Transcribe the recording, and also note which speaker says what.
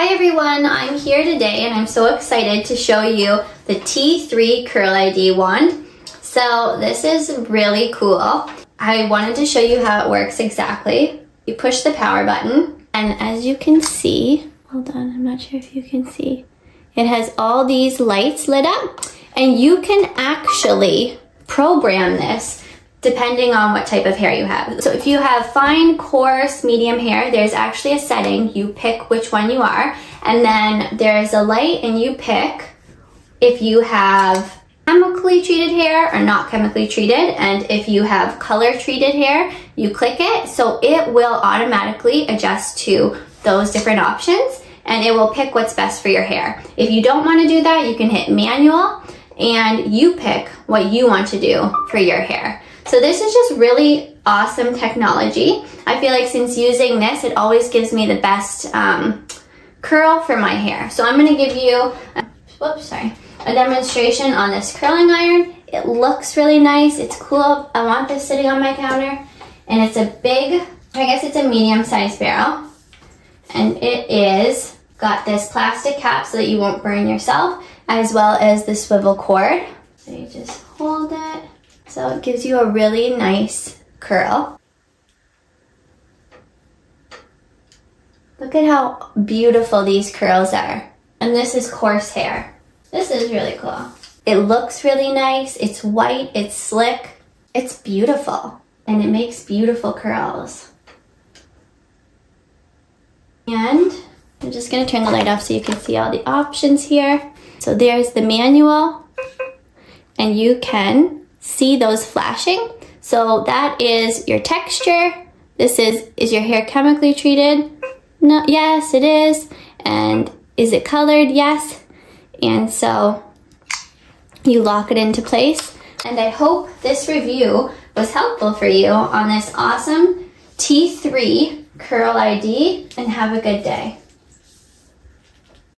Speaker 1: Hi everyone, I'm here today and I'm so excited to show you the T3 Curl ID wand. So this is really cool. I wanted to show you how it works exactly. You push the power button and as you can see, hold on, I'm not sure if you can see, it has all these lights lit up and you can actually program this depending on what type of hair you have. So if you have fine, coarse, medium hair, there's actually a setting. You pick which one you are, and then there's a light and you pick if you have chemically treated hair or not chemically treated, and if you have color treated hair, you click it, so it will automatically adjust to those different options and it will pick what's best for your hair. If you don't wanna do that, you can hit manual and you pick what you want to do for your hair. So this is just really awesome technology. I feel like since using this, it always gives me the best um, curl for my hair. So I'm gonna give you, a, whoops, sorry, a demonstration on this curling iron. It looks really nice, it's cool. I want this sitting on my counter. And it's a big, I guess it's a medium sized barrel. And it is got this plastic cap so that you won't burn yourself, as well as the swivel cord. So you just hold. So it gives you a really nice curl. Look at how beautiful these curls are. And this is coarse hair. This is really cool. It looks really nice. It's white, it's slick. It's beautiful. And it makes beautiful curls. And I'm just gonna turn the light off so you can see all the options here. So there's the manual. And you can see those flashing. So that is your texture. This is, is your hair chemically treated? No, yes, it is. And is it colored? Yes. And so you lock it into place. And I hope this review was helpful for you on this awesome T3 Curl ID and have a good day.